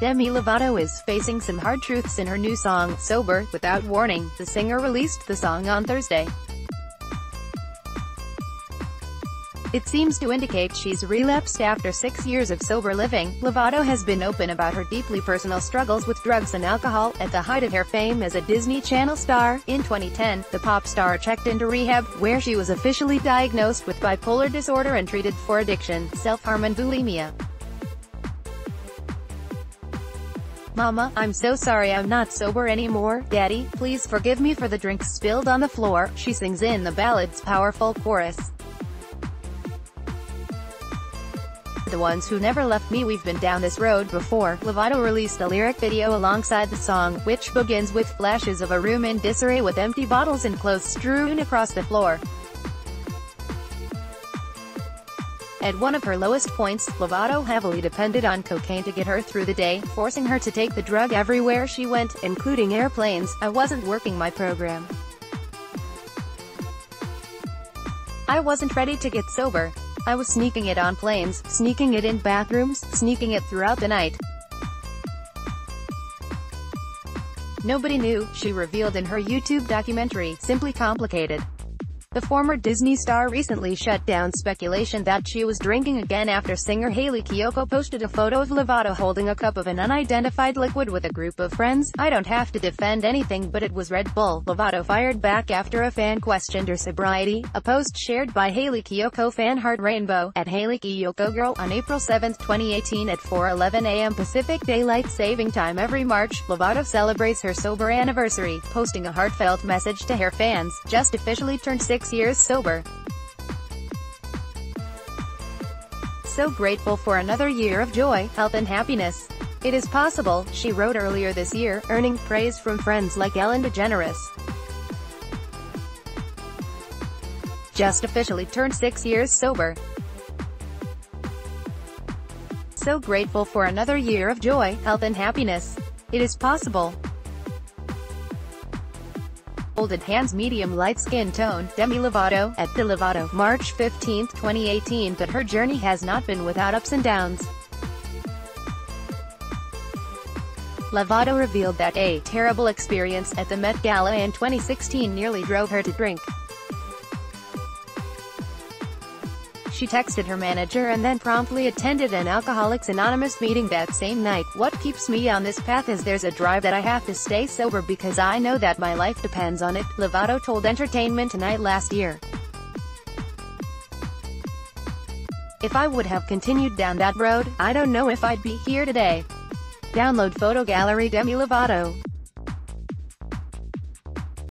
Demi Lovato is facing some hard truths in her new song, Sober, Without Warning. The singer released the song on Thursday. It seems to indicate she's relapsed after six years of sober living. Lovato has been open about her deeply personal struggles with drugs and alcohol. At the height of her fame as a Disney Channel star, in 2010, the pop star checked into rehab, where she was officially diagnosed with bipolar disorder and treated for addiction, self-harm and bulimia. Mama, I'm so sorry I'm not sober anymore. Daddy, please forgive me for the drinks spilled on the floor, she sings in the ballad's powerful chorus. The ones who never left me we've been down this road before. Lovato released a lyric video alongside the song, which begins with flashes of a room in disarray with empty bottles and clothes strewn across the floor. At one of her lowest points, Lovato heavily depended on cocaine to get her through the day, forcing her to take the drug everywhere she went, including airplanes. I wasn't working my program. I wasn't ready to get sober. I was sneaking it on planes, sneaking it in bathrooms, sneaking it throughout the night. Nobody knew, she revealed in her YouTube documentary, Simply Complicated. The former Disney star recently shut down speculation that she was drinking again after singer Hayley Kiyoko posted a photo of Lovato holding a cup of an unidentified liquid with a group of friends. I don't have to defend anything but it was Red Bull. Lovato fired back after a fan questioned her sobriety, a post shared by Hayley Kiyoko fan Heart Rainbow, at Hayley Kiyoko Girl, on April 7, 2018 at 4.11 a.m. Pacific Daylight Saving Time every March, Lovato celebrates her sober anniversary, posting a heartfelt message to her fans, just officially turned 6 six years sober. So grateful for another year of joy, health and happiness. It is possible, she wrote earlier this year, earning praise from friends like Ellen DeGeneres. Just officially turned six years sober. So grateful for another year of joy, health and happiness. It is possible, Folded hands medium light skin tone, Demi Lovato, at The Lovato, March 15, 2018 But her journey has not been without ups and downs. Lovato revealed that a terrible experience at the Met Gala in 2016 nearly drove her to drink. She texted her manager and then promptly attended an Alcoholics Anonymous meeting that same night. What keeps me on this path is there's a drive that I have to stay sober because I know that my life depends on it, Lovato told Entertainment Tonight last year. If I would have continued down that road, I don't know if I'd be here today. Download photo gallery Demi Lovato.